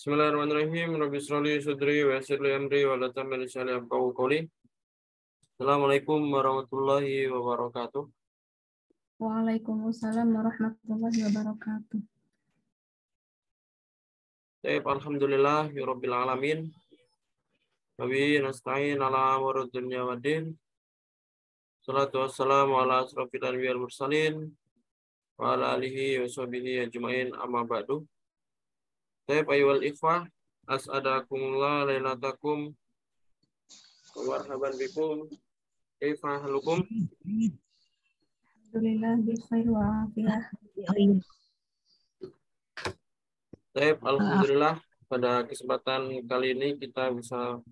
Bismillahirrahmanirrahim. Rabbi shrali sadri wa yassir li amri wa la qawli. Assalamualaikum warahmatullahi wabarakatuh. Waalaikumsalam warahmatullahi wabarakatuh. Baik, alhamdulillah ya rabbil alamin. Nabi nasta'in ala amrud dunya waddin. Salatu wassalamu ala asrafil anbiya mursalin wa ala alihi wa sahbihi ajmain amma ba'du. Taib ayyuhal ikhwah, as'adakumullah lailatakum wa marhaban bikum. Kaifa halukum? Alhamdulillah bi khair wa afiyah. Taib, alhamdulillah pada kesempatan kali ini kita bisa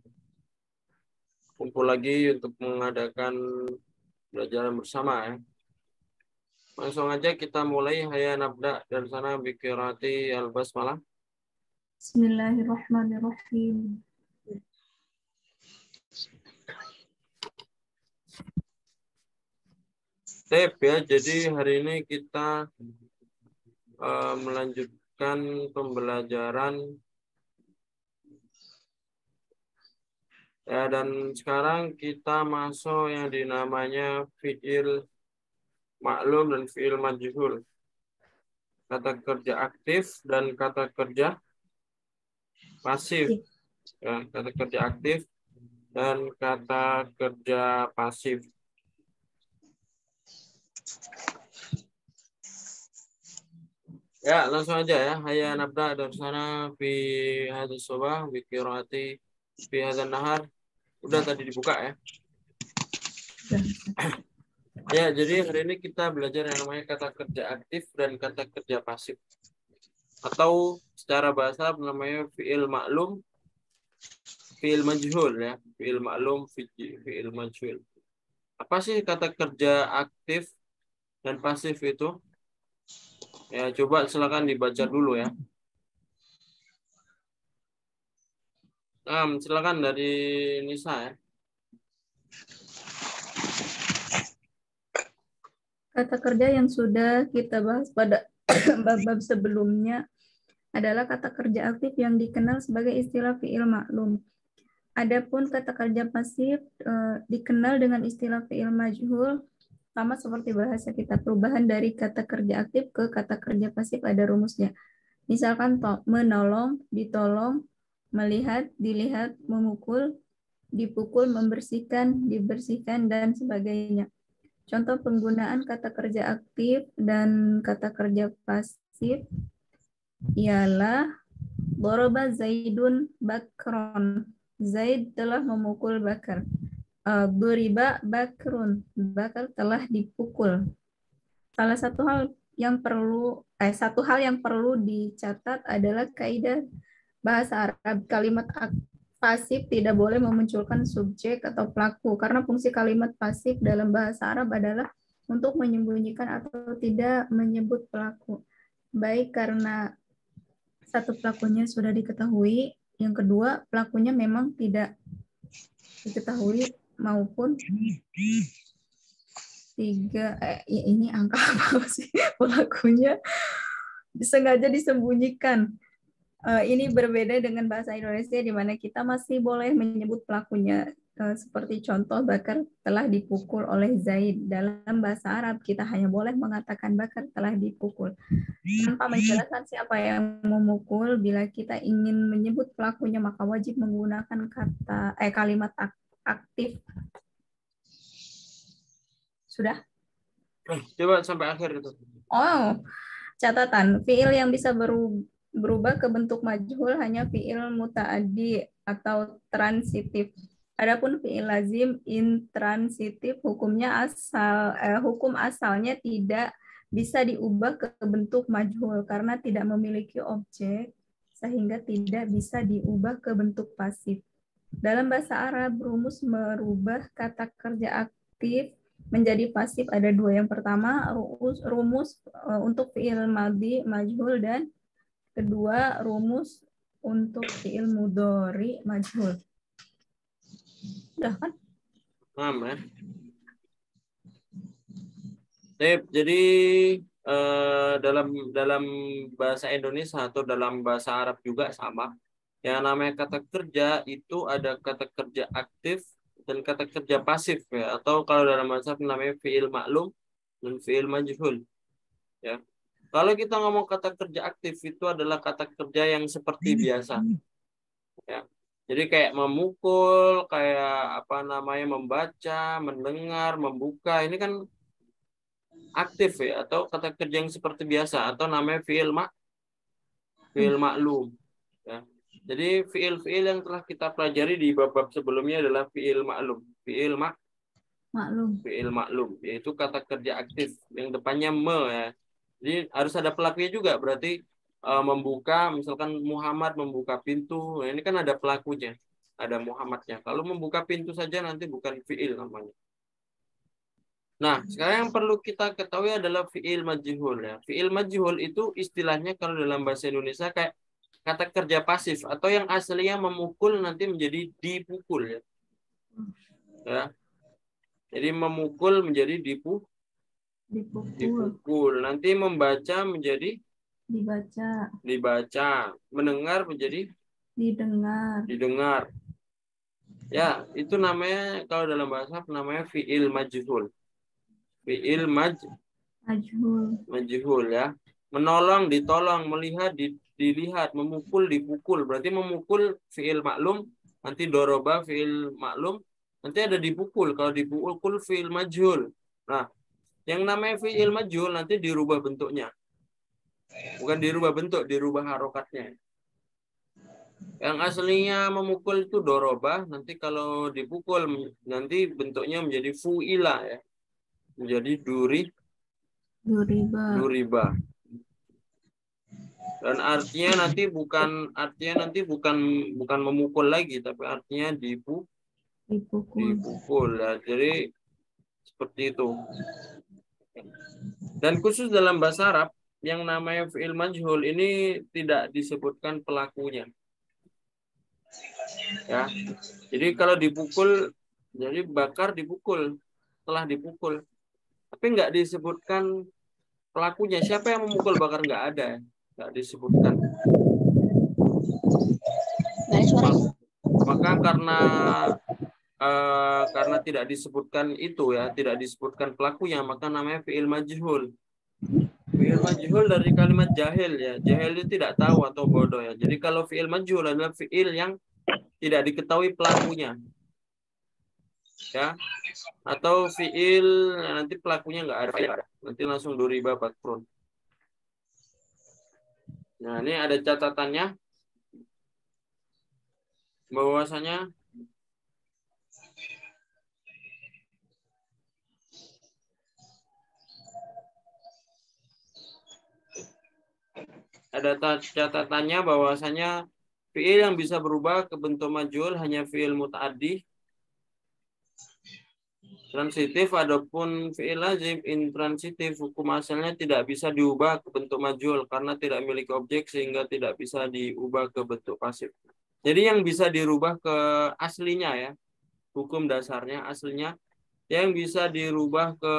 kumpul lagi untuk mengadakan belajar bersama ya. Langsung aja kita mulai haya nabda dari sana bikirati al-basmalah. Bismillahirrahmanirrahim. Tep ya, jadi hari ini kita uh, melanjutkan pembelajaran ya dan sekarang kita masuk yang dinamanya fiil maklum dan fiil majhul. Kata kerja aktif dan kata kerja pasif. Ya, kata kerja aktif dan kata kerja pasif. Ya, langsung aja ya. Haya nabda dari sana fi hadis fi qiraati fi hadzal nahar. Udah tadi dibuka ya. Ya, jadi hari ini kita belajar yang namanya kata kerja aktif dan kata kerja pasif. Atau secara bahasa namanya fi'il maklum, fi'il majhul ya. Fi'il maklum, fi'il majhul. Apa sih kata kerja aktif dan pasif itu? Ya, coba silakan dibaca dulu ya. Nah, silakan dari Nisa ya. Kata kerja yang sudah kita bahas pada bab-bab sebelumnya adalah kata kerja aktif yang dikenal sebagai istilah fi'il maklum. Adapun kata kerja pasif eh, dikenal dengan istilah fi'il majhul sama seperti bahasa kita perubahan dari kata kerja aktif ke kata kerja pasif ada rumusnya. Misalkan to, menolong, ditolong, melihat, dilihat, memukul, dipukul, membersihkan, dibersihkan dan sebagainya. Contoh penggunaan kata kerja aktif dan kata kerja pasif ialah Boroba Zaidun Bakron. Zaid telah memukul Bakar. Beriba bakrun. Bakar telah dipukul. Salah satu hal yang perlu eh satu hal yang perlu dicatat adalah kaidah bahasa Arab. Kalimat pasif tidak boleh memunculkan subjek atau pelaku. Karena fungsi kalimat pasif dalam bahasa Arab adalah untuk menyembunyikan atau tidak menyebut pelaku. Baik karena satu pelakunya sudah diketahui yang kedua pelakunya memang tidak diketahui maupun tiga eh, ini angka apa sih pelakunya? Sengaja disembunyikan. Uh, ini berbeda dengan bahasa Indonesia di mana kita masih boleh menyebut pelakunya uh, seperti contoh Bakar telah dipukul oleh Zaid. Dalam bahasa Arab kita hanya boleh mengatakan Bakar telah dipukul tanpa menjelaskan siapa yang memukul. Bila kita ingin menyebut pelakunya maka wajib menggunakan kata eh kalimat aktif. Sudah? Coba sampai akhir itu. Oh, catatan. Fiil yang bisa berubah ke bentuk majhul hanya fiil mutaaddi atau transitif. Adapun fiil lazim intransitif hukumnya asal eh, hukum asalnya tidak bisa diubah ke bentuk majhul karena tidak memiliki objek sehingga tidak bisa diubah ke bentuk pasif. Dalam bahasa Arab, rumus merubah kata kerja aktif menjadi pasif ada dua. Yang pertama, rumus, rumus untuk fiil madhi, majhul, dan kedua, rumus untuk fiil mudori, majhul. Sudah kan? Paham ya? Jadi eh, dalam dalam bahasa Indonesia atau dalam bahasa Arab juga sama. Yang namanya kata kerja itu ada kata kerja aktif dan kata kerja pasif ya atau kalau dalam bahasa namanya fiil maklum dan fiil majhul. Ya. Kalau kita ngomong kata kerja aktif itu adalah kata kerja yang seperti biasa. Ya. Jadi kayak memukul, kayak apa namanya membaca, mendengar, membuka, ini kan aktif ya atau kata kerja yang seperti biasa atau namanya fiil mak fiil maklum ya. Jadi fiil-fiil yang telah kita pelajari di bab-bab sebelumnya adalah fiil maklum, fiil mak Maklum. fiil maklum yaitu kata kerja aktif yang depannya me ya. Jadi harus ada pelakunya juga berarti uh, membuka misalkan Muhammad membuka pintu. Nah, ini kan ada pelakunya, ada Muhammadnya. Kalau membuka pintu saja nanti bukan fiil namanya. Nah, sekarang yang perlu kita ketahui adalah fiil majhul ya. Fiil majhul itu istilahnya kalau dalam bahasa Indonesia kayak kata kerja pasif atau yang aslinya memukul nanti menjadi dipukul ya. Ya. Jadi memukul menjadi dipu, Dipukul. dipukul. Nanti membaca menjadi Dibaca. dibaca, mendengar menjadi Didengar. didengar. Ya, itu namanya kalau dalam bahasa namanya fiil majhul. Fiil maj Majhul. majhul ya. Menolong, ditolong, melihat, di- dilihat, memukul, dipukul. Berarti memukul fiil maklum, nanti doroba fiil maklum, nanti ada dipukul. Kalau dipukul fiil majhul. Nah, yang namanya fiil majhul nanti dirubah bentuknya. Bukan dirubah bentuk, dirubah harokatnya. Yang aslinya memukul itu doroba, nanti kalau dipukul nanti bentuknya menjadi fuila ya. Menjadi duri Duriba. duriba. Dan artinya nanti bukan artinya nanti bukan bukan memukul lagi tapi artinya dipu, Dipukul. dipukul ya. Jadi seperti itu. Dan khusus dalam bahasa Arab yang namanya fi'il majhul ini tidak disebutkan pelakunya. Ya. Jadi kalau dipukul jadi bakar dipukul, telah dipukul. Tapi nggak disebutkan pelakunya. Siapa yang memukul bakar nggak ada, nggak disebutkan. Maka karena eh, karena tidak disebutkan itu ya, tidak disebutkan pelakunya, maka namanya fi'il majhul. Fi'il majhul dari kalimat jahil ya. Jahil itu tidak tahu atau bodoh ya. Jadi kalau fi'il majhul adalah fi'il yang tidak diketahui pelakunya. Ya. Atau fi'il nanti pelakunya nggak ada. Nanti langsung duriba bakrun. Nah, ini ada catatannya bahwasanya ada ta- catatannya bahwasanya fiil yang bisa berubah ke bentuk majul hanya fiil mutaaddi transitif adapun fiil lazim intransitif. Hukum asalnya tidak bisa diubah ke bentuk majul karena tidak memiliki objek sehingga tidak bisa diubah ke bentuk pasif. Jadi yang bisa dirubah ke aslinya ya hukum dasarnya aslinya. Yang bisa dirubah ke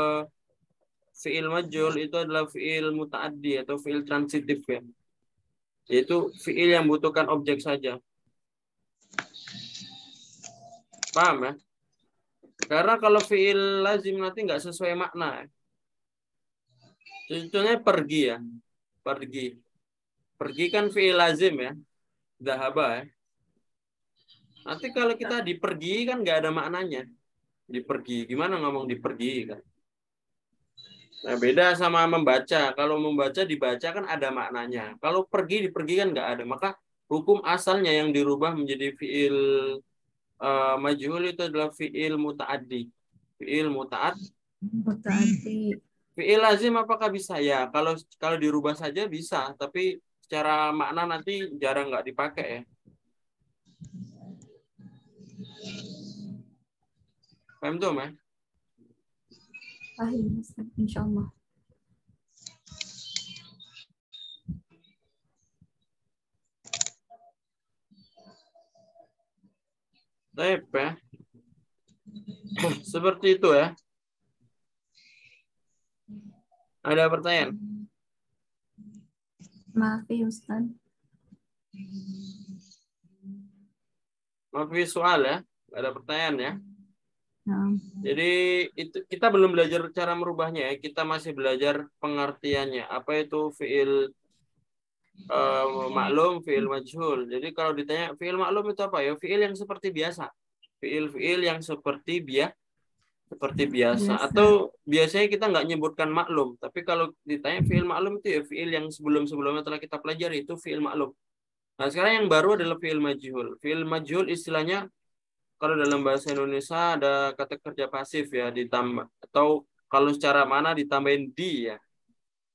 fiil majul itu adalah fiil mutaaddi atau fiil transitif ya yaitu fiil yang membutuhkan objek saja. Paham ya? Karena kalau fiil lazim nanti nggak sesuai makna. Contohnya pergi ya. Pergi. Pergi kan fiil lazim ya. Dahaba ya. Nanti kalau kita dipergi kan nggak ada maknanya. Dipergi. Gimana ngomong dipergi kan? Nah, beda sama membaca. Kalau membaca dibaca kan ada maknanya. Kalau pergi dipergi kan nggak ada. Maka hukum asalnya yang dirubah menjadi fiil uh, majhul itu adalah fiil mutaaddi. Fiil mutaad. Mutaaddi. Fiil lazim apakah bisa? Ya, kalau kalau dirubah saja bisa, tapi secara makna nanti jarang nggak dipakai ya. Paham tuh, ya? Paham, insya Allah. Baik, ya. Seperti itu ya. Ada pertanyaan? Maaf ya Ustaz. Maaf soal ya, ada pertanyaan ya. Jadi itu kita belum belajar cara merubahnya ya. Kita masih belajar pengertiannya. Apa itu fiil eh, maklum, fiil majhul. Jadi kalau ditanya fiil maklum itu apa ya? Fiil yang seperti biasa. Fiil-fiil yang seperti biasa seperti biasa. Biasa. atau biasanya kita nggak nyebutkan maklum tapi kalau ditanya fiil maklum itu ya fiil yang sebelum-sebelumnya telah kita pelajari itu fiil maklum nah sekarang yang baru adalah fiil majhul fiil majhul istilahnya kalau dalam bahasa Indonesia ada kata kerja pasif ya ditambah atau kalau secara mana ditambahin di ya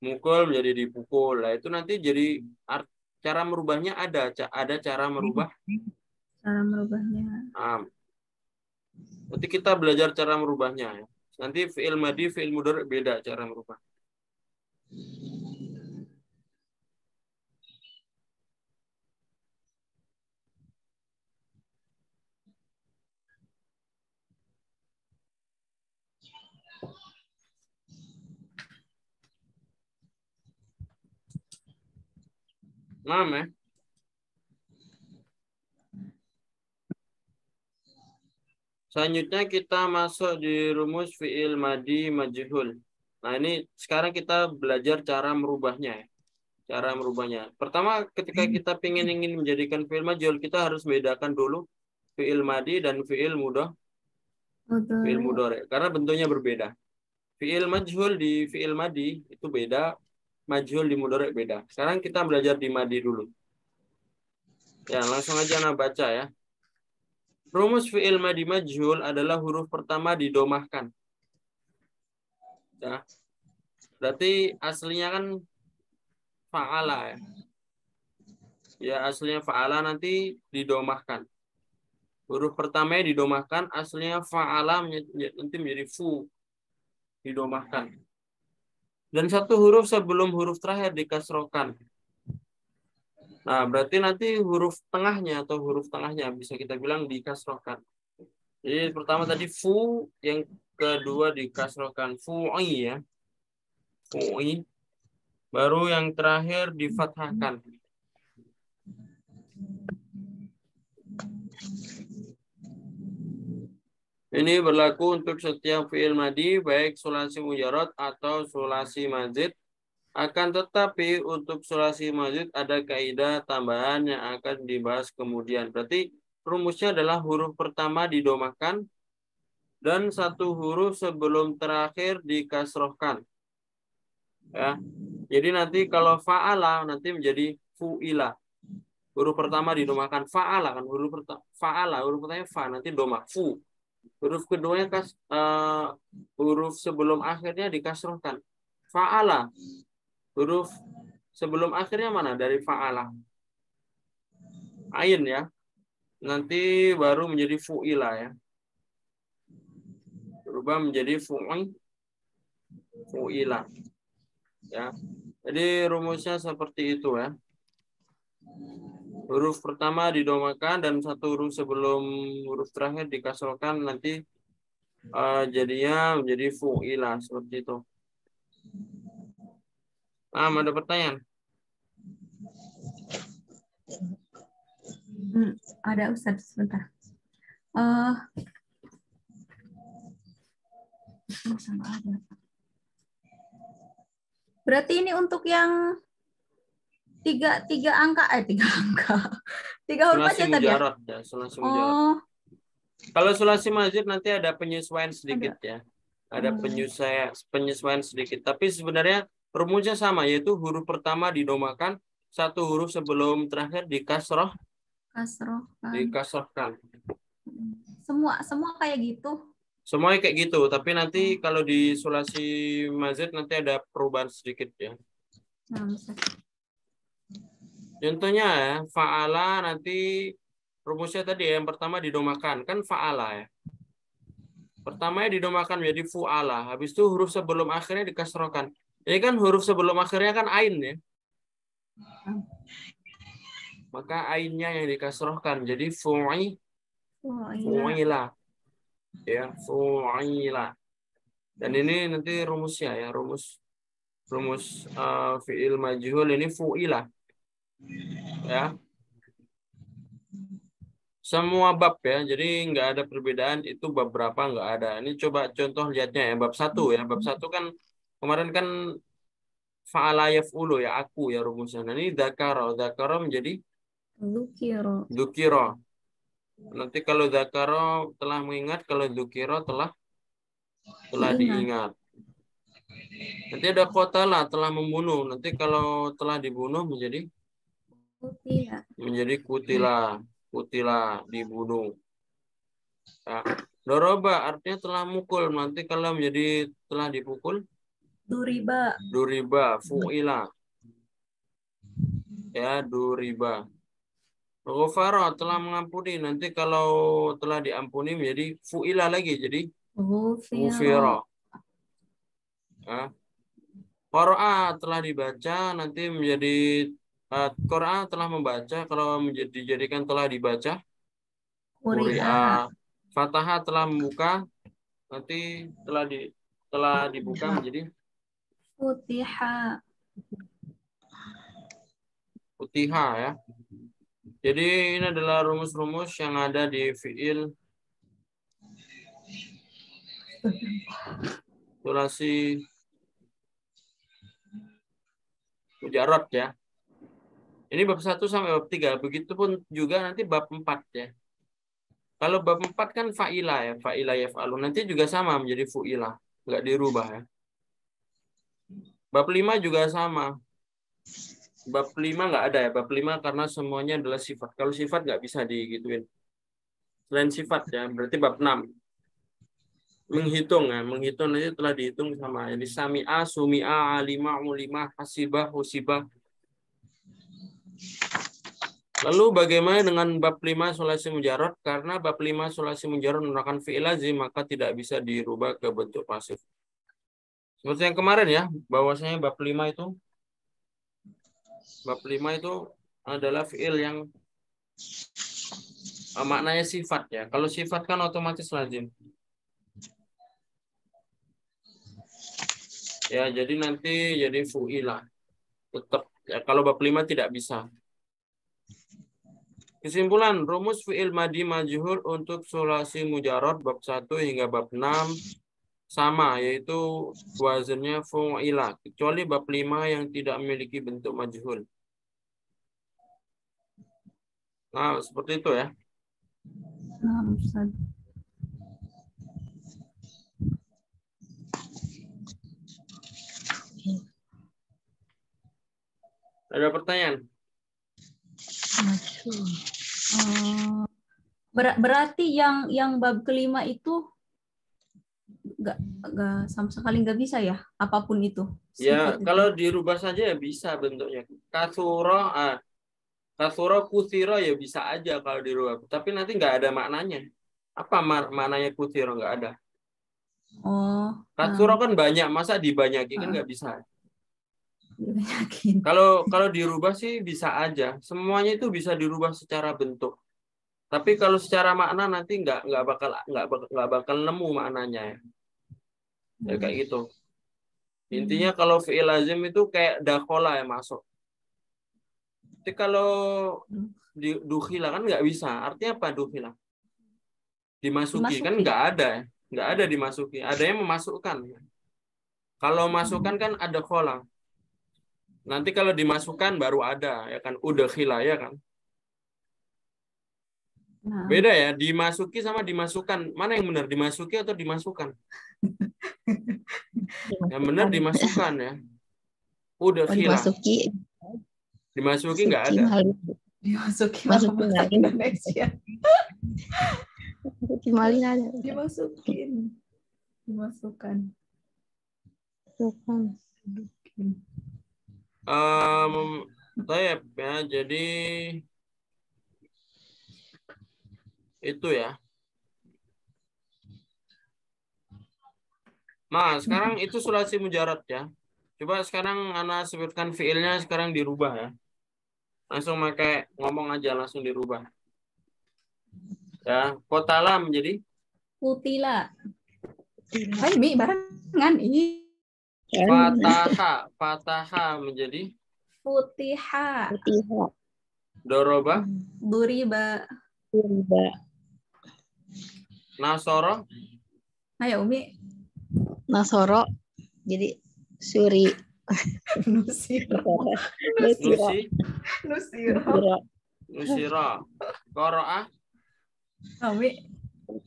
mukul menjadi dipukul lah itu nanti jadi art- cara merubahnya ada ada cara merubah cara merubahnya. Am. Nanti kita belajar cara merubahnya ya. Nanti fi'il madi, fi'il mudhari beda cara merubah. Paham ya? Selanjutnya kita masuk di rumus fi'il madi majhul. Nah, ini sekarang kita belajar cara merubahnya ya. Cara merubahnya. Pertama, ketika kita ingin ingin menjadikan fi'il majhul, kita harus bedakan dulu fi'il madi dan fi'il mudah, fi'il mudhari karena bentuknya berbeda. Fi'il majhul di fi'il madi itu beda, majhul di mudhari beda. Sekarang kita belajar di madi dulu. Ya, langsung aja nah baca ya. Rumus fi'il madi majhul adalah huruf pertama didomahkan. Ya. Berarti aslinya kan fa'ala ya. Ya aslinya fa'ala nanti didomahkan. Huruf pertamanya didomahkan, aslinya fa'ala nanti menjadi fu. Didomahkan. Dan satu huruf sebelum huruf terakhir dikasrokan. Nah, berarti nanti huruf tengahnya atau huruf tengahnya bisa kita bilang dikasrokan. Jadi pertama tadi fu, yang kedua dikasrokan fu'i ya. Fu'i. Baru yang terakhir difathahkan. Ini berlaku untuk setiap fi'il madi baik sulasi mujarad atau sulasi mazid. Akan tetapi untuk sulasi mazid ada kaidah tambahan yang akan dibahas kemudian. Berarti rumusnya adalah huruf pertama didomakan dan satu huruf sebelum terakhir dikasrohkan. Ya. Jadi nanti kalau fa'ala nanti menjadi fu'ila. Huruf pertama didomakan fa'ala kan huruf pertama fa'ala huruf pertama fa nanti doma fu. Huruf keduanya kas, eh, huruf sebelum akhirnya dikasrohkan. Fa'ala. Huruf sebelum akhirnya mana? Dari fa'ala. Ain ya. Nanti baru menjadi fu'ila ya. Berubah menjadi fu'i fu'ila. Ya. Jadi rumusnya seperti itu ya. Huruf pertama didomakan dan satu huruf sebelum huruf terakhir dikasrokan nanti eh, jadinya menjadi fu'ila seperti itu. Ah, ada pertanyaan? Hmm, ada Ustaz sebentar. Eh sama ada. Berarti ini untuk yang tiga tiga angka eh tiga angka tiga huruf aja tadi ya. ya, sulasi. Oh, Kalau sulasi mazid nanti ada penyesuaian sedikit ya. Ada Hmm. penyesuaian penyesuaian sedikit. Tapi sebenarnya rumusnya sama yaitu huruf pertama didomakan, satu huruf sebelum terakhir dikasroh, kasroh kan. dikasrohkan. Semua semua kayak gitu. Semuanya kayak gitu, tapi nanti kalau di sulasi mazid nanti ada perubahan sedikit ya. Nah. Contohnya ya, fa'ala nanti rumusnya tadi ya, yang pertama didomakan, kan fa'ala ya. Pertamanya didomakan menjadi fu'ala, habis itu huruf sebelum akhirnya dikasrokan. Ini kan huruf sebelum akhirnya kan ain ya. Maka ainnya yang dikasrohkan jadi fu'i fu'ila. Ya, fu'ila. Dan ini nanti rumusnya ya, rumus rumus uh, fi'il majhul ini fu'ila. Ya. Semua bab ya, jadi nggak ada perbedaan itu bab berapa nggak ada. Ini coba contoh lihatnya ya, bab satu ya. Bab satu kan kemarin kan fa'ala yaf'ulu ya, aku ya rumusnya. Nah, ini dakaro. Dakaro menjadi Dukiro. dukiro. Nanti kalau dakaro telah mengingat, kalau dukiro telah telah Diingat. diingat. Nanti ada kotala telah membunuh. Nanti kalau telah dibunuh menjadi Kutila. menjadi kutila, kutila dibunuh. Ya. Doroba artinya telah mukul. Nanti kalau menjadi telah dipukul, Duriba. duriba, fu'ila. Ya, duriba. Ghafara telah mengampuni. Nanti kalau telah diampuni menjadi fu'ila lagi. Jadi Gufiro. Ufiro. Ya. Qara'a telah dibaca nanti menjadi uh, Qara'a telah membaca kalau dijadikan telah dibaca. Quri'a. Fataha telah membuka nanti telah di telah dibuka menjadi Futiha. Utiha ya. Jadi ini adalah rumus-rumus yang ada di fiil sulasi mujarot ya. Ini bab 1 sampai bab 3. Begitupun juga nanti bab 4 ya. Kalau bab 4 kan fa'ila ya, fa'ila yaf'alu. Nanti juga sama menjadi fu'ila, enggak dirubah ya. Bab 5 juga sama. Bab 5 enggak ada ya. Bab 5 karena semuanya adalah sifat. Kalau sifat enggak bisa digituin. Selain sifat ya, berarti bab 6 menghitung ya menghitung nanti telah dihitung sama jadi sami'a sumi'a alima ulima hasibah husibah lalu bagaimana dengan bab 5 sulasi mujarot karena bab 5 sulasi mujarot menggunakan fi'il lazim maka tidak bisa dirubah ke bentuk pasif. Seperti yang kemarin ya bahwasanya bab 5 itu bab 5 itu adalah fi'il yang eh, maknanya sifat ya. Kalau sifat kan otomatis lazim. Ya, jadi nanti jadi fu'ilah. Tetap kalau bab 5 tidak bisa. Kesimpulan, rumus fi'il madi majhul untuk sulasi mujarad bab 1 hingga bab 6 sama yaitu wazannya fu'ilah kecuali bab 5 yang tidak memiliki bentuk majhul. Nah, seperti itu ya. Nah, Ada pertanyaan? Eh, ber- berarti yang yang bab kelima itu nggak nggak sama sekali nggak bisa ya apa pun itu. Ya, itu. kalau dirubah saja ya bisa bentuknya. Kasuro, ah, kasuro kusiro ya bisa aja kalau dirubah. Tapi nanti nggak ada maknanya. Apa ma- maknanya kusiro nggak ada? oh Kasuro kan banyak, masa dibanyaki kan Ah. nggak bisa. Kalau kalau dirubah sih bisa aja. Semuanya itu bisa dirubah secara bentuk. Tapi kalau secara makna nanti nggak nggak bakal nggak nggak bakal nemu maknanya ya. Ya kayak gitu. Intinya kalau fi'il lazim itu kayak dakhola ya masuk. Tapi kalau di dukhila kan nggak bisa. Artinya apa dukhila? Dimasuki, kan Dimasuki. nggak ada ya. Nggak ada dimasuki. Ada yang memasukkan. Kalau masukkan kan ada khola. Nanti kalau dimasukkan baru ada ya kan udkhila ya kan. Nah, Beda ya, dimasuki sama dimasukkan. Mana yang benar dimasuki atau dimasukkan? Yang benar dimasukkan ya. Oh, Udkhila. dimasuki. Dimasuki nggak ada. dimasukin Masukin lagi. Indonesia. Masuki malin ada. Dimasukin. Dimasukkan. Masukan. Masukin. Um, Tayyip, ya, jadi itu ya. Nah, sekarang itu sulasi mujarad ya. Coba sekarang Ana sebutkan fiilnya sekarang dirubah ya. Langsung pakai ngomong aja langsung dirubah. Ya, kotala menjadi Kutila. Hai, Mi, barengan. Ih. Fataha, fataha menjadi Futiha. Futiha. doroba, Duriba. Duriba. nasoro, Ayo Umi. Nasoro. Jadi suri. Nusiro. Nusiro. nusi, Nusiro. Nusiro. nusira, koro'ah, Umi.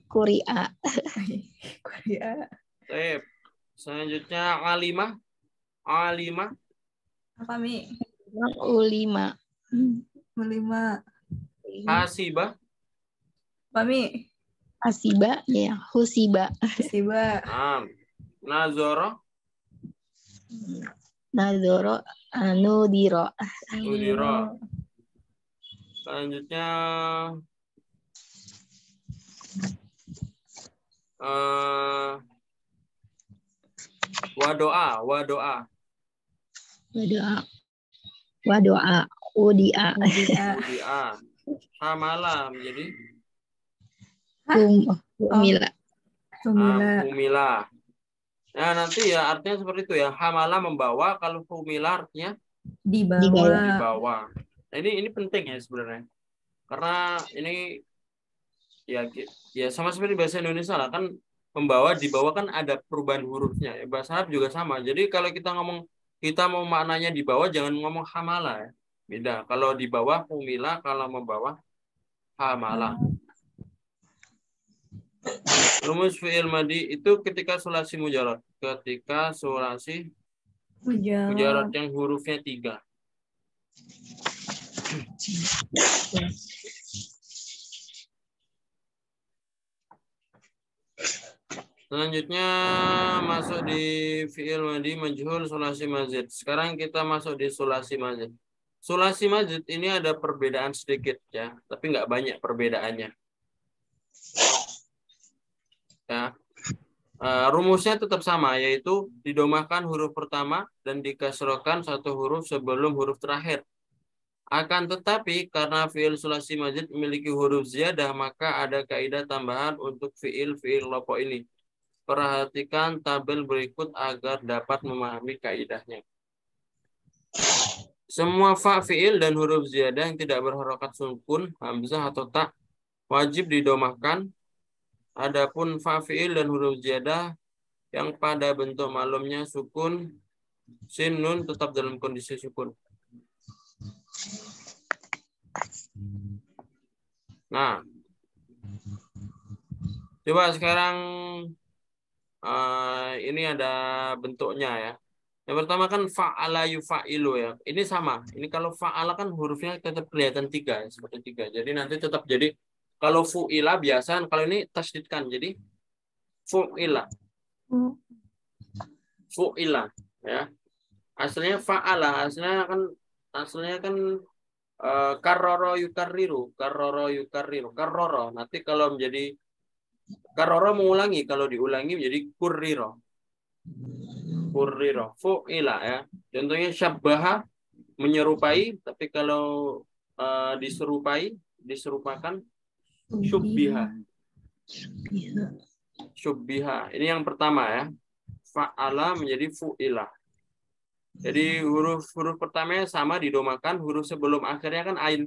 Kuria. Korea. Sip. Selanjutnya alimah, alimah, Apa Mi? Ulima. Melima. hasibah, Apa Mi? Asiba. Ya. Husiba. Siba. Naam. Nazoro, Nazoro. Anudiro. Udiro. Selanjutnya eh wadoa, wadoa, Wadoa. Wadoa. Udia. Udia. udia, hamala menjadi Um, umila. Tumila. ah, humila. Nah nanti ya artinya seperti itu ya. Hamala membawa, kalau humila artinya Di Di bawah. di bawah. Nah, ini ini penting ya sebenarnya. Karena ini ya ya sama seperti bahasa Indonesia lah kan membawa di bawah kan ada perubahan hurufnya. Ya, bahasa Arab juga sama. Jadi kalau kita ngomong kita mau maknanya di bawah jangan ngomong hamala ya. Beda. Kalau di bawah humila, kalau membawa hamala. Rumus fi'il madi itu ketika sulasi mujarad. Ketika sulasi Mujarad. mujarad yang hurufnya tiga. Selanjutnya masuk di fi'il madi majhul sulasi mazid. Sekarang kita masuk di sulasi mazid. Sulasi mazid ini ada perbedaan sedikit ya, tapi nggak banyak perbedaannya. Ya. Eh, rumusnya tetap sama yaitu didomahkan huruf pertama dan dikasrokan satu huruf sebelum huruf terakhir. Akan tetapi karena fiil sulasi majid memiliki huruf ziyadah maka ada kaidah tambahan untuk fiil-fiil lopo ini. Perhatikan tabel berikut agar dapat memahami kaidahnya. Semua fa fiil dan huruf ziyadah yang tidak berharokat sukun, hamzah atau tak wajib didomahkan. Adapun fa fiil dan huruf ziyadah yang pada bentuk malumnya sukun, sin nun tetap dalam kondisi sukun. Nah, coba sekarang eh, ini ada bentuknya ya. Yang pertama kan fa'ala yufa'ilu ya. Ini sama. Ini kalau fa'ala kan hurufnya tetap kelihatan tiga, ya, seperti tiga. Jadi nanti tetap jadi kalau fu'ila biasa, kalau ini tasdidkan. Jadi fu'ila, fu'ila ya. Aslinya fa'ala, aslinya kan aslinya kan eh, karroro yukarriru, karroro yukarriru, karroro. Nanti kalau menjadi karroro mengulangi, kalau diulangi menjadi kurriro. Kurriro, fu'ila ya. Contohnya syabbaha menyerupai, tapi kalau eh, diserupai, diserupakan syubbiha. Syubbiha. Ini yang pertama ya. Fa'ala menjadi fu'ila. Jadi huruf-huruf pertamanya sama didomakan, huruf sebelum akhirnya kan ain.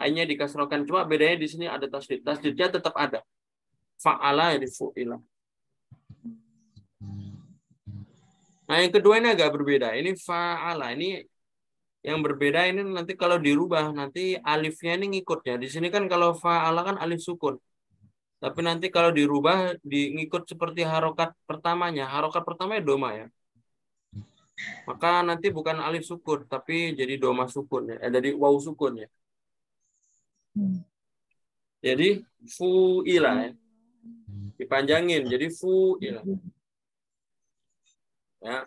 Ainnya dikasrokan. Cuma bedanya di sini ada tasdid. Tasdidnya tetap ada. Fa'ala jadi fu'ila. Nah yang kedua ini agak berbeda. Ini fa'ala. Ini yang berbeda ini nanti kalau dirubah nanti alifnya ini ngikutnya. Di sini kan kalau fa'ala kan alif sukun. Tapi nanti kalau dirubah di ngikut seperti harokat pertamanya. Harokat pertamanya doma ya. Maka nanti bukan alif sukun tapi jadi doma sukun ya. Eh, jadi waw sukun ya. Jadi fu'ila ya. Dipanjangin jadi fu'ila. Ya.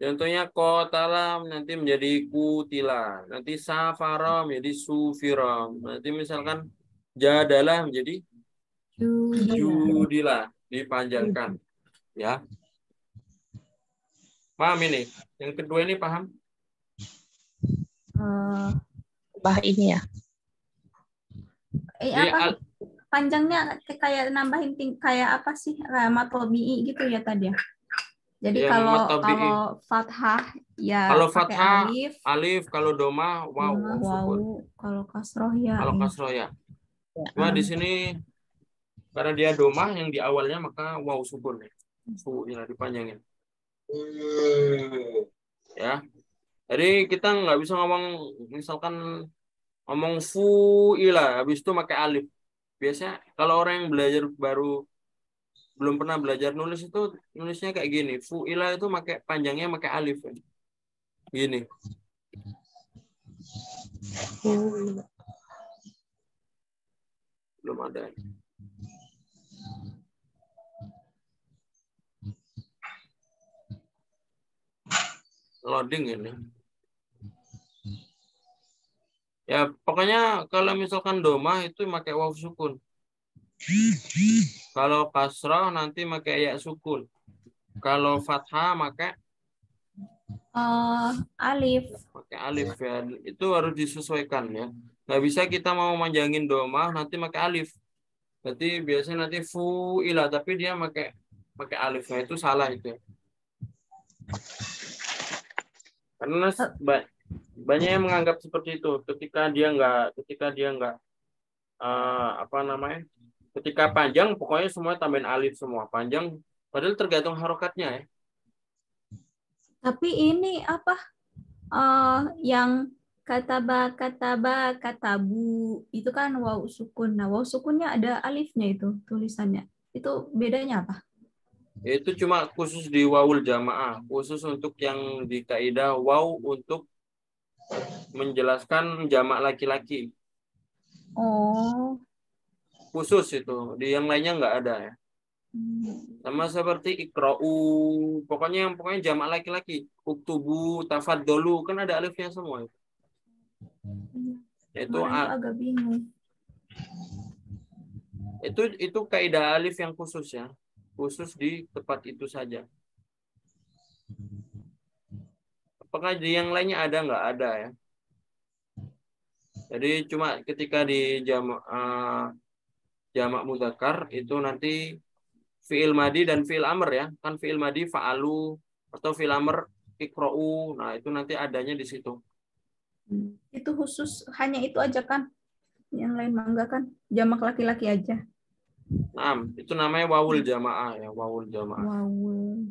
Contohnya kotala nanti menjadi kutila. Nanti safara menjadi sufira. Nanti misalkan jadalah menjadi judila. Dipanjangkan. Ya. Paham ini? Yang kedua ini paham? Eh, Bah ini ya. eh, Jadi apa panjangnya kayak nambahin ting kayak apa sih kayak matobi'i gitu ya tadi ya Jadi Yang kalau kalau fathah ya Kalau fathah, alif, Alif kalau doma wow, doma, wow. Kalau kasroh ya Kalau kasroh ya. Cuma di sini karena dia doma yang di awalnya maka wow sukun ya. Su ya dipanjangin. Ya. Jadi kita nggak bisa ngomong misalkan ngomong fuila habis itu pakai alif. Biasanya kalau orang yang belajar baru belum pernah belajar nulis itu nulisnya kayak gini. Fuila itu pakai panjangnya pakai alif. Gini. Belum ada. Loading ini. Ya, pokoknya kalau misalkan doma itu pakai waw sukun. Kalau kasrah nanti pakai ya sukun. Kalau fathah pakai Eh, alif. pakai alif ya. Itu harus disesuaikan ya. Nggak bisa kita mau manjangin doma nanti pakai alif. Berarti biasanya nanti fuila tapi dia pakai pakai alif. Nah, itu salah itu. Karena s- ba- banyak yang menganggap seperti itu. Ketika dia nggak ketika dia nggak eh, apa namanya? Ketika panjang pokoknya semua tambahin alif semua. Panjang padahal tergantung harokatnya ya. Tapi ini apa? eh yang kataba kataba katabu itu kan waw sukun. Nah, waw sukunnya ada alifnya itu tulisannya. Itu bedanya apa? Itu cuma khusus di wawul jamaah, khusus untuk yang di kaidah waw untuk menjelaskan jamak laki-laki. Oh. Khusus itu, di yang lainnya nggak ada ya. Hmm. Sama seperti ikra'u, pokoknya yang pokoknya jamak laki-laki. Uktubu, tafadolu, kan ada alifnya semua. Itu a- agak bingung. itu itu kaidah alif yang khusus ya. Khusus di tempat itu saja. Di yang lainnya ada nggak ada ya? Jadi cuma ketika di jamak eh, jamak mudzakkar itu nanti fiil madi dan fiil amr ya. Kan fiil madi fa'alu atau fiil amr ikra'u. Nah, itu nanti adanya di situ. Itu khusus hanya itu aja kan? Yang lain mah enggak kan? Jamak laki-laki aja. Nah, itu namanya wawul jamaah ya, wawul jamaah. Wow.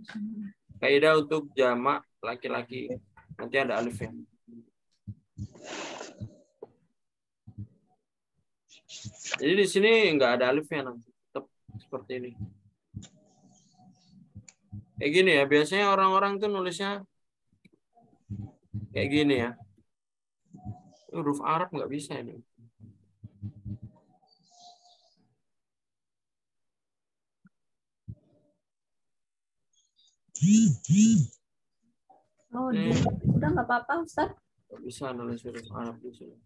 Kaidah untuk jamak laki-laki nanti ada alifnya. Jadi di sini nggak ada alifnya nanti, tetap seperti ini. Kayak gini ya, biasanya orang-orang tuh nulisnya kayak gini ya. Huruf Arab nggak bisa ini. Oh, Hmm. Dia- udah nggak apa-apa, Ustaz. Nggak bisa nulis huruf Arab di sini.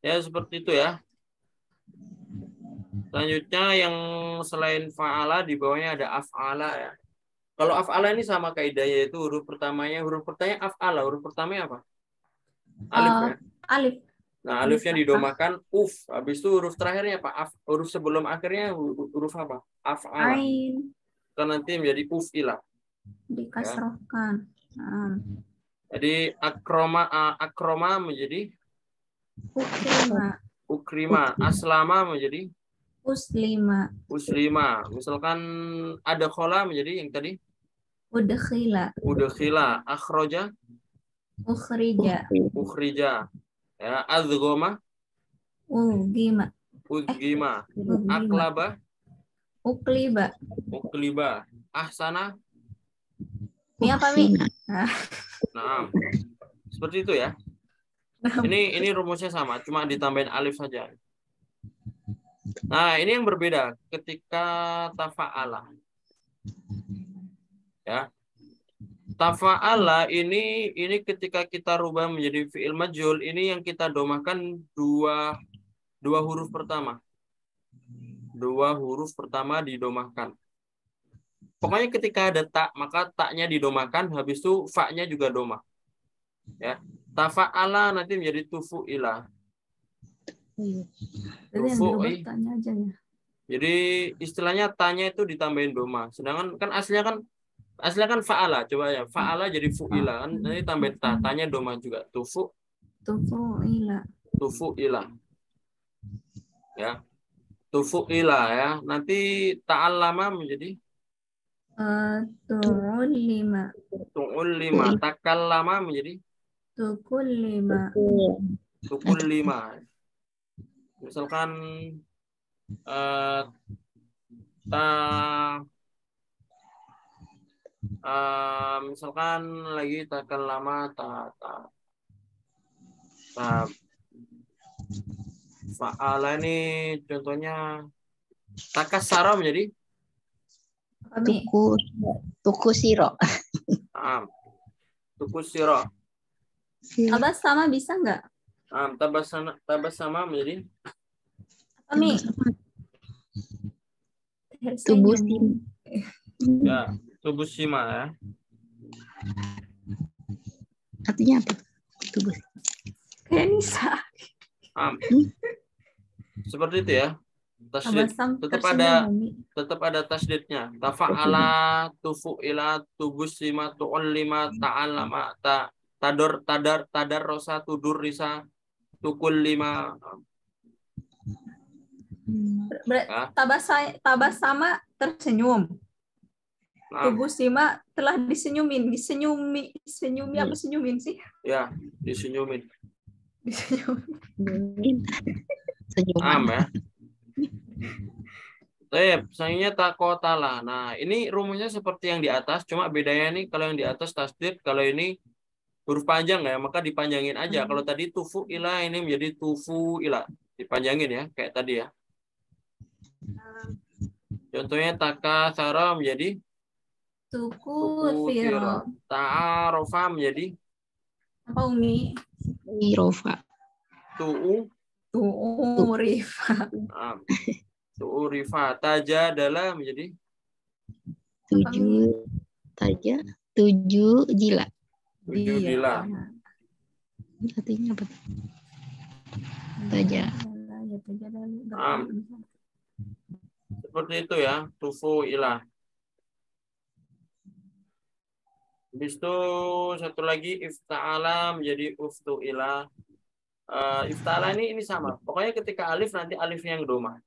Ya seperti itu ya. Selanjutnya yang selain fa'ala di bawahnya ada af'ala ya. Kalau af'ala ini sama kaidahnya itu huruf pertamanya huruf pertamanya af'ala, huruf pertamanya apa? Alif Eh, ya. Alif. Nah, alifnya didomakan uf. Habis itu huruf terakhirnya apa? Af. Huruf sebelum akhirnya hu- huruf apa? Af'ala. Ain Kan nanti menjadi uf'ila. dikasrohkan. Nah, Jadi akroma akroma menjadi ukrima, ukrima, aslama menjadi uslima, uslima. Misalkan ada khola menjadi yang tadi udkhila, udkhila, akhroja, ukhrija, ukhrija. Ya, azgoma, ugima, ugima, aklaba, ukliba. ukliba, ahsana. Ini apa, Mi? Nah, seperti itu ya. Ini ini rumusnya sama, cuma ditambahin alif saja. Nah, ini yang berbeda ketika tafa'ala. Ya. Tafa'ala ini ini ketika kita rubah menjadi fi'il majul, ini yang kita domakan dua dua huruf pertama. Dua huruf pertama didomahkan. Pokoknya ketika ada tak, maka taknya didomakan, habis itu fa-nya juga domah. Ya. Tafa'ala nanti menjadi tufu'ila. Tufu, ya. Jadi istilahnya tanya itu ditambahin doma. Sedangkan kan aslinya kan aslinya kan fa'ala. Coba ya, fa'ala jadi fu'ila kan. Nanti tambahin ta, tanya doma juga. Tufu, Tufu ila. tufu ila. Ya. Tufu ila ya. Nanti ta'allama menjadi Eh, Turun lima. tu'ul lima. Takallama menjadi Tukul lima. tukul lima. Misalkan eh ta eh, misalkan lagi takkan lama ta ta ta fa'ala ini contohnya takasara menjadi Kami. Tuku tuku siro. am tukus siro. Abah sama bisa nggak? am tabasana tabasama menjadi Kami. Tubuh sim. ya tubus sima ya Artinya apa? Tubuh. Kayak Nisa. am seperti itu ya tasdid tetap ada tetap ada tasdidnya tafa'ala tufu'ila tubusima tu'allima ta'allama ta tador tadar tadar rosa tudur risa tukul lima Ber- ber- Ya. tabasa- tabasama tersenyum. Nah, Tubuh Sima telah disenyumin. Disenyumi. Disenyumi apa senyumin sih? ya disenyumin Disenyum. Senyuman. am ya Baik, selanjutnya takotala. Nah, ini rumusnya seperti yang di atas, cuma bedanya nih kalau yang di atas tasdid, kalau ini huruf panjang ya, maka dipanjangin aja. Hmm. Kalau tadi tufu ila ini menjadi tufu ila, dipanjangin ya, kayak tadi ya. Contohnya takasara menjadi Tuku tiro. Ta'arofa menjadi Apa Umi? Irofa. tu'u Tuh, Rifa. tu'u rifa. Tajadala menjadi Tujuh. Taja. Tujuh jila. tujuh Iya. dila. Artinya apa? Taja. Ya, taja dulu. Am. Seperti itu ya, tufu ilah. Habis itu satu lagi ifta'ala menjadi uftu ilah. Eh, ifta'ala ini ini sama. Pokoknya ketika alif nanti alifnya yang domah.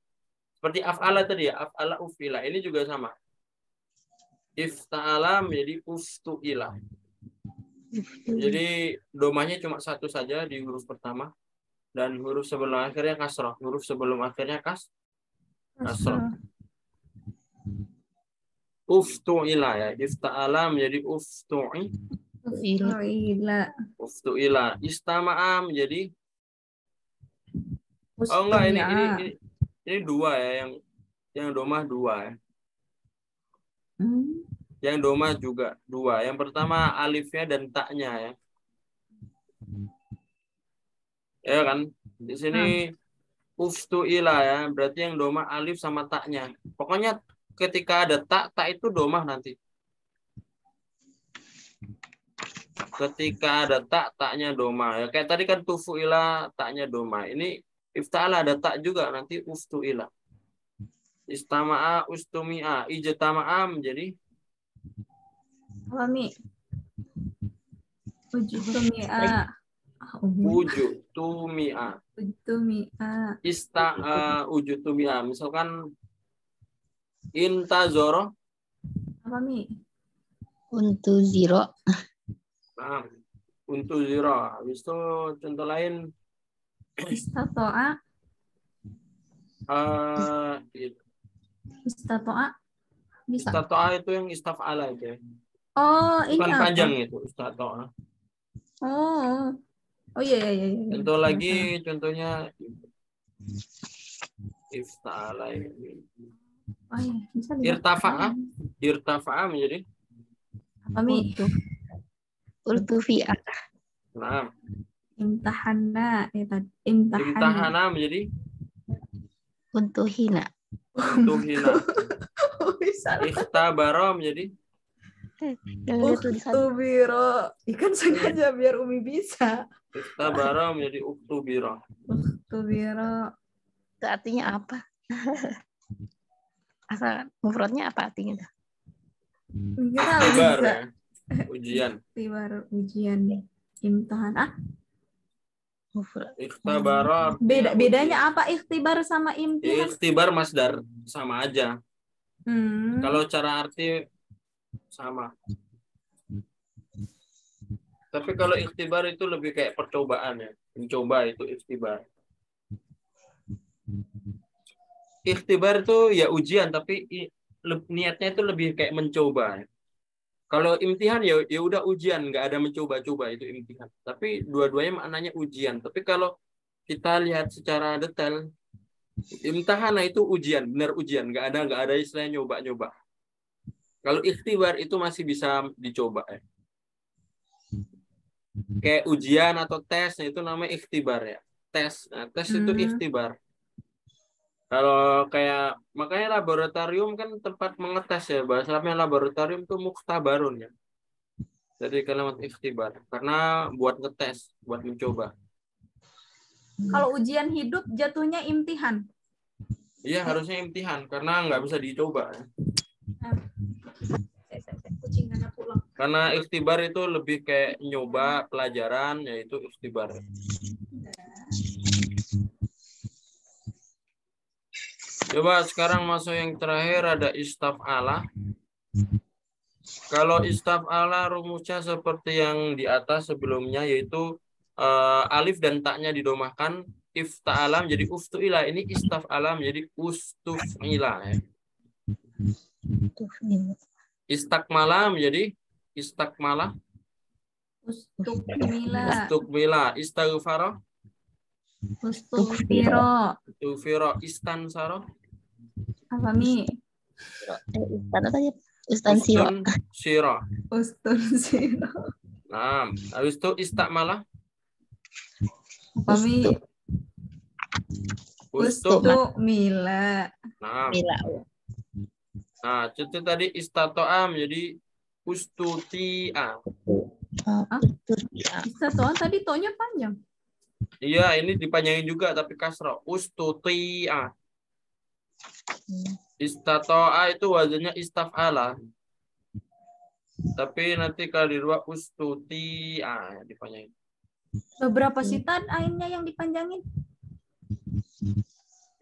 Seperti af'ala tadi ya, af'ala ufila. Ini juga sama. Ifta'ala menjadi uftu ilah. Jadi domanya cuma satu saja di huruf pertama. Dan huruf sebelum akhirnya kasroh. Huruf sebelum akhirnya kas, kasroh. Uftu'ila ya. Ifta'ala menjadi uftu'i. Ila. Ila. Uftu'ila. Istama'a menjadi Oh enggak ini ini ini, ini dua ya yang yang domah dua ya. Hmm. Yang domah juga dua. Yang pertama alifnya dan taknya ya. Ya kan? Di sini uftu'ila ya. Berarti yang domah alif sama taknya. Pokoknya ketika ada tak, tak itu domah nanti. Ketika ada tak, taknya doma. Ya kayak tadi kan tufu'ila, taknya doma. Ini ifta'ala ada tak juga nanti uftu'ila. Istama'a, ustumi'a, ijtama'a menjadi Apa Mi? Ujtumi'a. Ah, Umi. wujud tumi'a. Ujtumi'a. Ista uh, ujutumi'a. Misalkan intazoro, Apa Mi? Untuk zero. nah, untuk zero. Habis itu contoh lain Istato'a. uh, Istato'a. Bisa. istata'a itu yang istaf'ala itu ya. Oh, ini Bukan apa? panjang itu istata'a. Oh. Oh iya iya iya. iya. Contoh lagi contohnya Ifta'ala. Oh iya, bisa. Irtafa'a. Irtafa'a menjadi Apa Mi? Urtufi'a. Nah, Imtahana. Ya, tadi. Imtahana. imtahana menjadi Untuhina. tuhina. Oh. Ikhtabara menjadi. Uktubiro. Ikan sengaja biar Umi bisa. ikhtabara menjadi uktubira. Uktubiro. Itu artinya apa? Asal mufradnya apa artinya? tuh? Kita Ikhtibar bisa. ya. Ujian. Ikhtibar ujian. Imtahan. Ah. Ikhtabara. beda bedanya apa ikhtibar sama imtihan? Ikhtibar masdar sama aja. Hmm. Kalau cara arti sama. Tapi kalau ikhtibar itu lebih kayak percobaan ya. Mencoba itu ikhtibar. Ikhtibar itu ya ujian tapi niatnya itu lebih kayak mencoba. Kalau imtihan ya ya udah ujian, nggak ada mencoba-coba itu imtihan. Tapi dua-duanya maknanya ujian. Tapi kalau kita lihat secara detail, imtihana itu ujian, benar ujian, nggak ada nggak ada istilah nyoba-nyoba. Kalau ikhtibar itu masih bisa dicoba ya. Kayak ujian atau tes itu namanya ikhtibar ya. Tes, nah, tes itu Hmm. ikhtibar. Kalau kayak makanya laboratorium kan tempat mengetes ya bahasa Arabnya laboratorium itu muktabarun ya. Jadi kalimat ikhtibar karena buat ngetes, buat mencoba. Kalau ujian hidup jatuhnya imtihan. Iya harusnya imtihan karena nggak bisa dicoba. Karena ikhtibar itu lebih kayak nyoba pelajaran yaitu ikhtibar. Coba sekarang masuk yang terakhir ada istaf'ala. Kalau istaf'ala rumusnya seperti yang di atas sebelumnya yaitu eh, alif dan taknya didomahkan ifta'ala menjadi uftu'ila. Ini istaf'ala menjadi ustuf'ila ya. Istakmala menjadi istakmala. Ustukmila. Istukmila. Istaghfara. Ustukfiro. Tufiro. Istansara. Apa Mi? Eh, Ustaz apa tadi? Ustaz Siwa. Ustun siro. Ustunsiro. Nah, habis itu istakmala. Apa Mi? Ustuk. Ustukmila. Nah, Mila. nah itu tadi istato'a menjadi ustuti'a. Oh, Ah. Toan tadi tonya panjang. Iya, ini dipanjangin juga tapi kasro. Ustuti'a. Hmm. Istato'a itu wazannya istaf'ala. Tapi nanti kalau di dua ustuti'a dipanjangin. Beberapa sitat ainnya yang dipanjangin.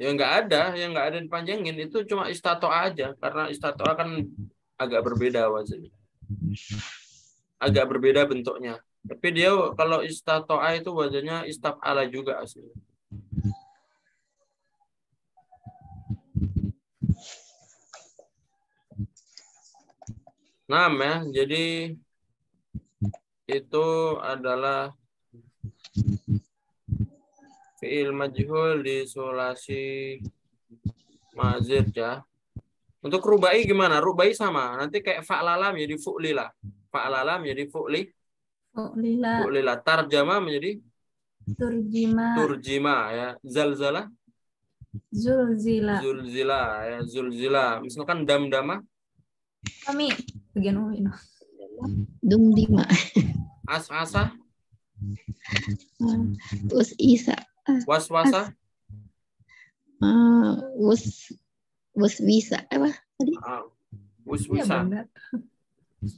Ya nggak ada, yang nggak ada dipanjangin itu cuma istato'a aja karena istato'a kan agak berbeda wazannya. Agak berbeda bentuknya. Tapi dia kalau istato'a itu wazannya istaf'ala juga aslinya. Nah, ya, jadi itu adalah fiil majhul di sulasi mazid ya. Untuk rubai gimana? Rubai sama. Nanti kayak fa'lala menjadi fu'lila. Fa'lala menjadi fu'li. Oh, lila. Fu'lila. Tarjama menjadi Turjima. turjima ya. Zalzala, Zulzila. zulzila ya. Zulzila. Misalkan damdama, Kami bagian Umi. no. Dumdima. as-asa, Us Isa. was-wasa, Ah, us us bisa apa tadi? ah, Ya wus-wusa. benar.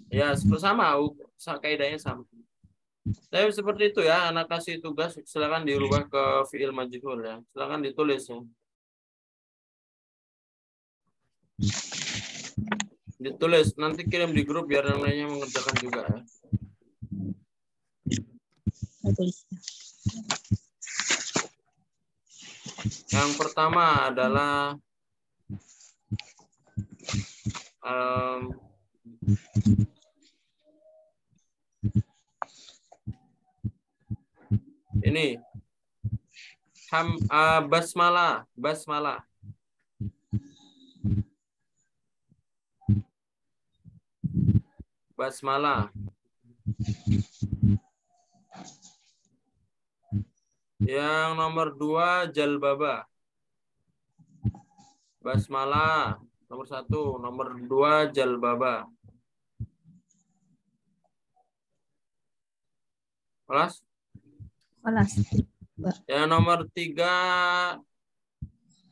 Ya, sama, sa- kaidahnya sama. Tapi seperti itu ya, anak kasih tugas, silakan dirubah ke fiil majhul ya. Silakan ditulis ya. Ditulis, nanti kirim di grup biar yang lainnya mengerjakan juga ya. Yang pertama adalah em, ini ham ah, basmalah, basmalah. Basmalah. Yang nomor dua jalbaba. Basmalah. Nomor satu. Nomor dua jalbaba. Kelas? Kelas. Yang nomor tiga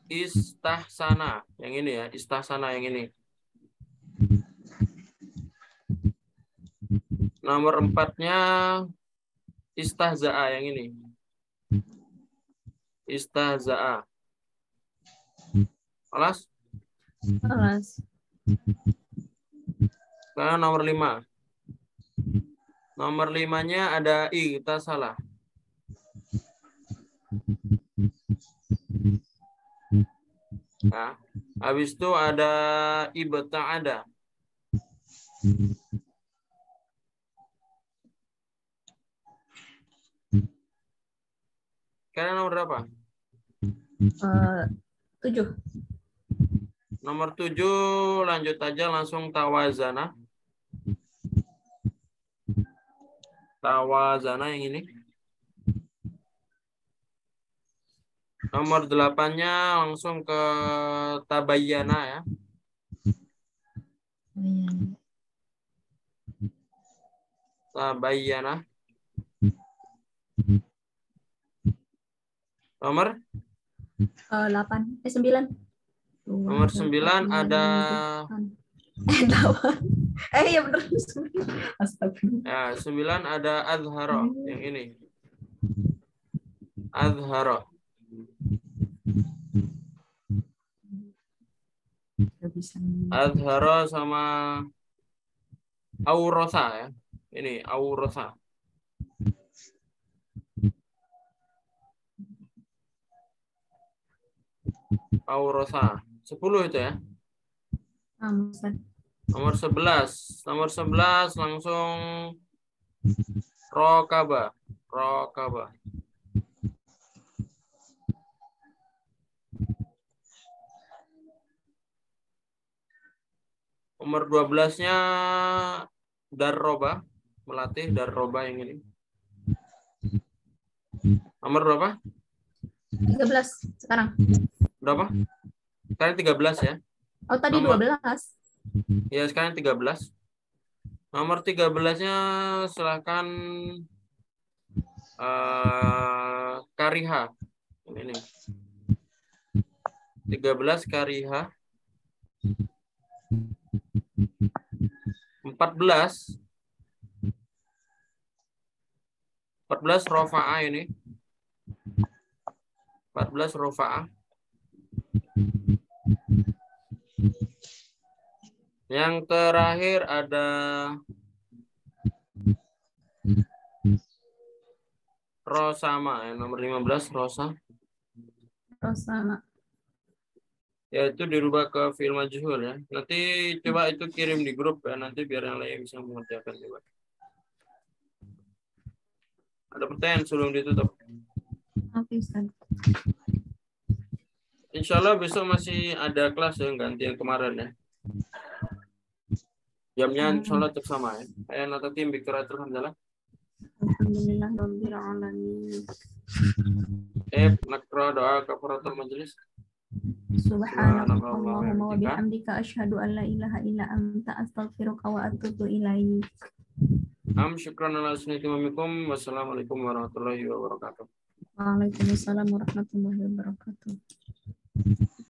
istahsana. Yang ini ya, istahsana yang ini. Nomor empatnya istahza'a yang ini. Istahza'a. Kelas? Kelas. Sekarang nomor lima. Nomor limanya ada i, kita salah. Nah, habis itu ada ibta ada. Sekarang nomor berapa? Eh, tujuh. Nomor tujuh lanjut aja langsung tawazana. Tawazana yang ini. Nomor delapannya langsung ke tabayana ya. Tabayana. Nomor Eh, delapan. Eh, sembilan. Nomor sembilan ada Eh. Eh, iya bener. Astagfirullah. ya sembilan ada adharo yang ini. Adharo. Adharo sama aurosa ya. Ini aurosa. Aurosa. 10 itu ya. Nomor 11. Nomor 11 langsung rokaba. Rokaba. Nomor 12-nya darroba. Melatih darroba yang ini. Nomor berapa? 13 sekarang. Berapa? Sekarang 13 ya. Oh, tadi Nomor. 12. Ya, sekarang 13. Nomor 13-nya silahkan eh Kariha. Ini. 13 Kariha. 14 14 Rofa'a ini. 14 Rofa'a. Yang terakhir ada Rosama ya nomor 15 Rosa. Terus sama. ya itu dirubah ke film majhul ya. Nanti coba itu kirim di grup ya. Nanti biar yang lain bisa mengerjakan juga. Ada pertanyaan sebelum ditutup? Oke, Ustaz. Insya Allah besok masih ada kelas yang ganti yang kemarin ya jamnya insya Allah tetap sama ya ayat nata tim bikiratul hamdalah Alhamdulillah rabbil alamin. eh nakra doa kafaratul majelis Subhanallahumma wa bihamdika asyhadu an la ilaha illa anta astaghfiruka wa atubu ilaik. am syukran ala sunnikum wassalamualaikum warahmatullahi wabarakatuh Waalaikumsalam warahmatullahi wabarakatuh. Mm-hmm.